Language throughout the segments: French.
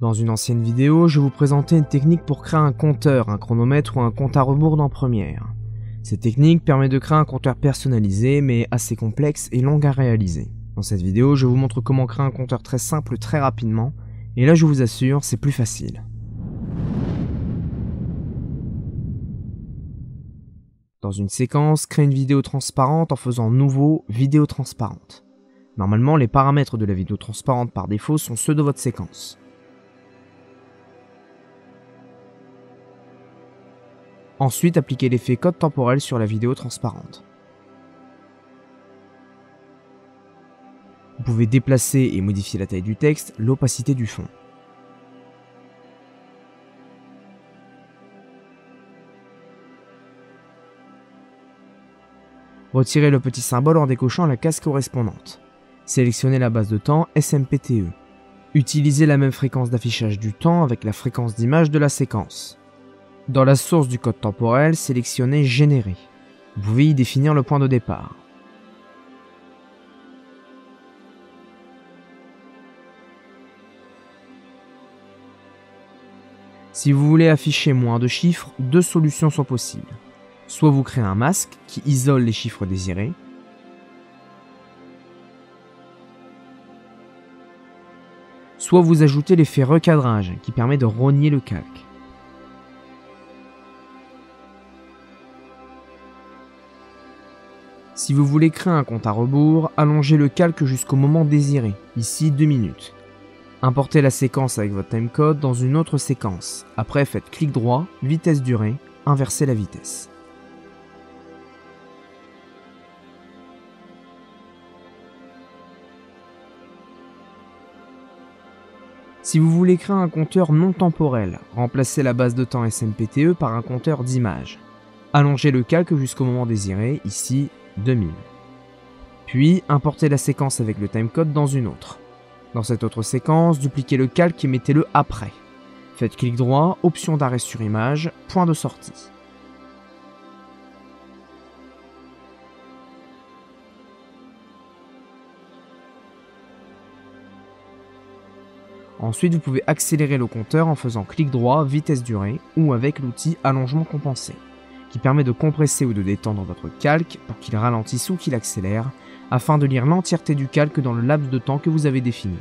Dans une ancienne vidéo, je vous présentais une technique pour créer un compteur, un chronomètre ou un compte à rebours dans Première. Cette technique permet de créer un compteur personnalisé mais assez complexe et long à réaliser. Dans cette vidéo, je vous montre comment créer un compteur très simple très rapidement, et là je vous assure, c'est plus facile. Dans une séquence, créer une vidéo transparente en faisant nouveau vidéo transparente. Normalement, les paramètres de la vidéo transparente par défaut sont ceux de votre séquence. Ensuite, appliquez l'effet code temporel sur la vidéo transparente. Vous pouvez déplacer et modifier la taille du texte, l'opacité du fond. Retirez le petit symbole en décochant la case correspondante. Sélectionnez la base de temps SMPTE. Utilisez la même fréquence d'affichage du temps avec la fréquence d'image de la séquence. Dans la source du code temporel, sélectionnez Générer. Vous pouvez y définir le point de départ. Si vous voulez afficher moins de chiffres, deux solutions sont possibles. Soit vous créez un masque qui isole les chiffres désirés, soit vous ajoutez l'effet recadrage qui permet de rogner le calque. Si vous voulez créer un compte à rebours, allongez le calque jusqu'au moment désiré, ici 2 minutes. Importez la séquence avec votre timecode dans une autre séquence. Après, faites clic droit, vitesse durée, inversez la vitesse. Si vous voulez créer un compteur non temporel, remplacez la base de temps SMPTE par un compteur d'image. Allongez le calque jusqu'au moment désiré, ici 2000. Puis, importez la séquence avec le timecode dans une autre. Dans cette autre séquence, dupliquez le calque et mettez-le après. Faites clic droit, option d'arrêt sur image, point de sortie. Ensuite, vous pouvez accélérer le compteur en faisant clic droit, vitesse durée ou avec l'outil allongement compensé qui permet de compresser ou de détendre votre calque pour qu'il ralentisse ou qu'il accélère, afin de lire l'entièreté du calque dans le laps de temps que vous avez défini.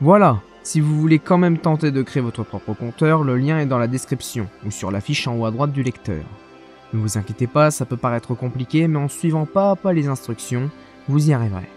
Voilà, si vous voulez quand même tenter de créer votre propre compteur, le lien est dans la description ou sur l'affiche en haut à droite du lecteur. Ne vous inquiétez pas, ça peut paraître compliqué, mais en suivant pas à pas les instructions, vous y arriverez.